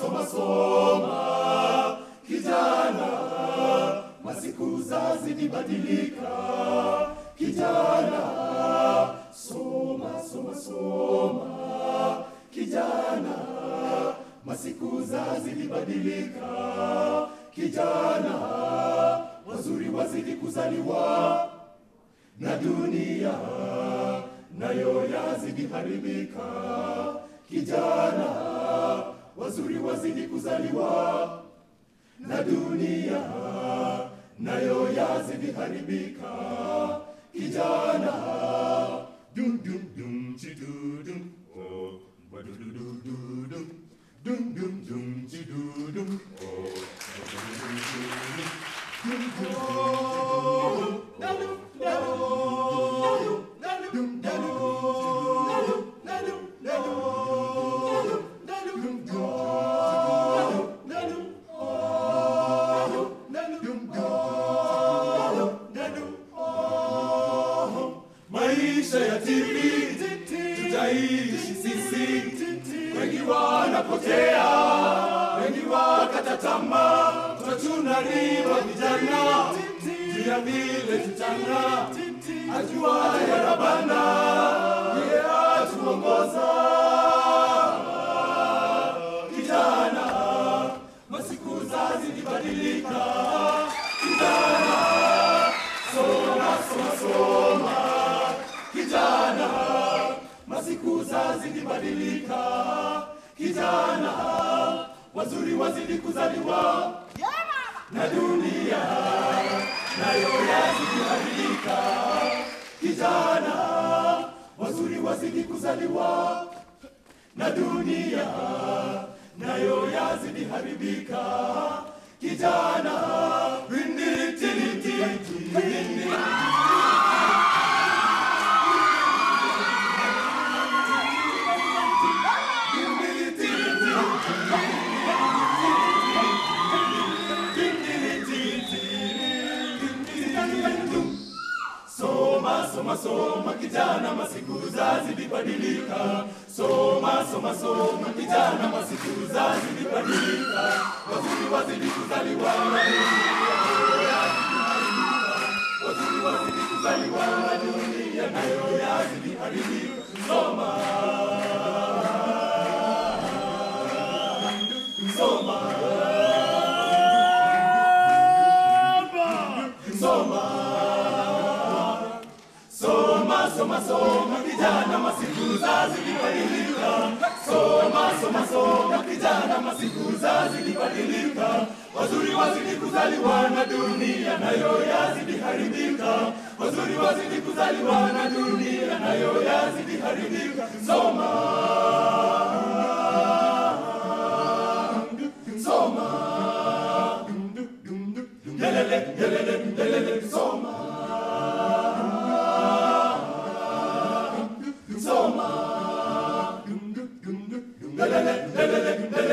soma soma, kijana, masiku zazidi badilika kijana, soma soma soma kijana, masiku zazidi badilika kijana, wazuri wazidi kuzaliwa. Na dunia nayo yazidi haribika. Kijana, wazuri wazidi kuzaliwa na dunia nayo yazidi haribika. Kijana. Dum dum dum chidudum oh badudududum dum dum dum chidudum oh maisha ya TV tutaishi sisi, wengi wanapotea, wengi wakata tamaa, tutachuna riba vijana, juu ya vile tutanga, ajua ya Rabana ndiye atuongoza masiku zazidi badilika kijana, wazuri wazidi kuzaliwa na dunia nayo yazidi haribika kijana, wazuri wazidi kuzaliwa na dunia nayo yazidi haribika kijana, Soma, soma, kijana, masiku zazidi badilika. Soma, soma, soma kijana, masiku zazidi badilika. Wazuri wazidi kuzaliwa Soma, soma, kijana, masiku za badilika. Soma, soma, soma kijana, masiku za badilika. Wazuri wazidi kuzaliwa na dunia nayo yazidi haribika. Wazuri wazidi kuzaliwa na dunia nayo yazidi haribika. Soma, soma, lele, lele, lele, lele.